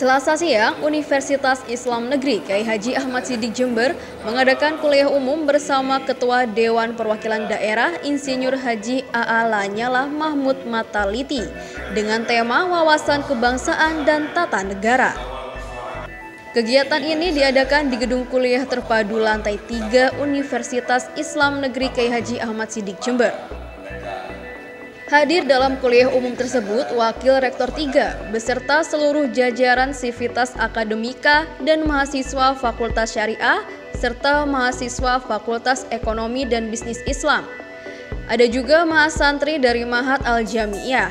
Selasa siang, Universitas Islam Negeri Kiai Haji Ahmad Sidik Jember mengadakan kuliah umum bersama Ketua Dewan Perwakilan Daerah Insinyur Haji A.A. Lanyala Mahmud Mataliti dengan tema Wawasan Kebangsaan dan Tata Negara. Kegiatan ini diadakan di Gedung Kuliah Terpadu Lantai 3 Universitas Islam Negeri Kiai Haji Ahmad Sidik Jember. Hadir dalam kuliah umum tersebut Wakil Rektor 3 beserta seluruh jajaran Sivitas Akademika dan mahasiswa Fakultas Syariah serta mahasiswa Fakultas Ekonomi dan Bisnis Islam. Ada juga mahasantri dari Mahat Al-Jami'iyah.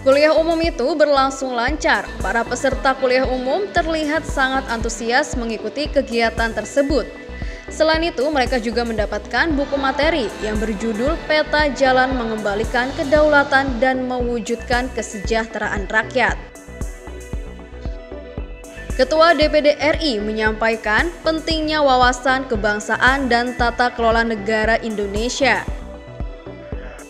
Kuliah umum itu berlangsung lancar. Para peserta kuliah umum terlihat sangat antusias mengikuti kegiatan tersebut. Selain itu, mereka juga mendapatkan buku materi yang berjudul Peta Jalan Mengembalikan Kedaulatan dan Mewujudkan Kesejahteraan Rakyat. Ketua DPD RI menyampaikan pentingnya wawasan kebangsaan dan tata kelola negara Indonesia.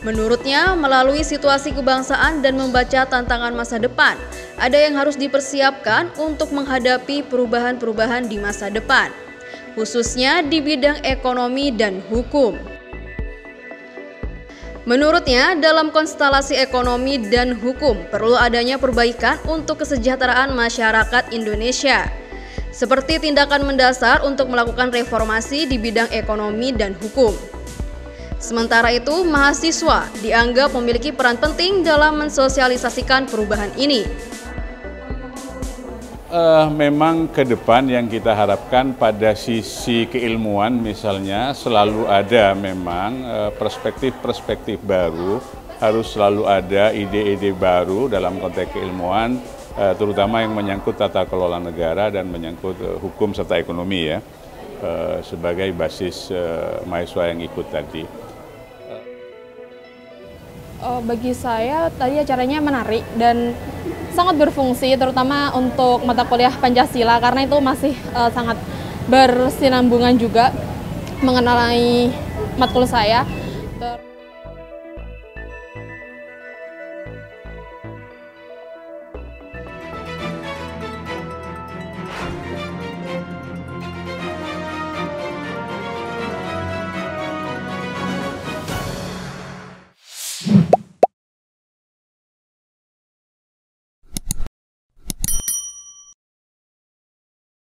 Menurutnya, melalui situasi kebangsaan dan membaca tantangan masa depan, ada yang harus dipersiapkan untuk menghadapi perubahan-perubahan di masa depan khususnya di bidang ekonomi dan hukum. Menurutnya, dalam konstelasi ekonomi dan hukum perlu adanya perbaikan untuk kesejahteraan masyarakat Indonesia, seperti tindakan mendasar untuk melakukan reformasi di bidang ekonomi dan hukum. Sementara itu, mahasiswa dianggap memiliki peran penting dalam mensosialisasikan perubahan ini uh, memang ke depan yang kita harapkan pada sisi keilmuan misalnya selalu ada memang eh, perspektif-perspektif uh, baru, harus selalu ada ide-ide baru dalam konteks keilmuan, uh, terutama yang menyangkut tata kelola negara dan menyangkut uh, hukum serta ekonomi ya, uh, sebagai basis uh, mahasiswa yang ikut tadi. Uh, bagi saya tadi acaranya menarik dan sangat berfungsi terutama untuk mata kuliah Pancasila karena itu masih uh, sangat bersinambungan juga mengenai matkul saya.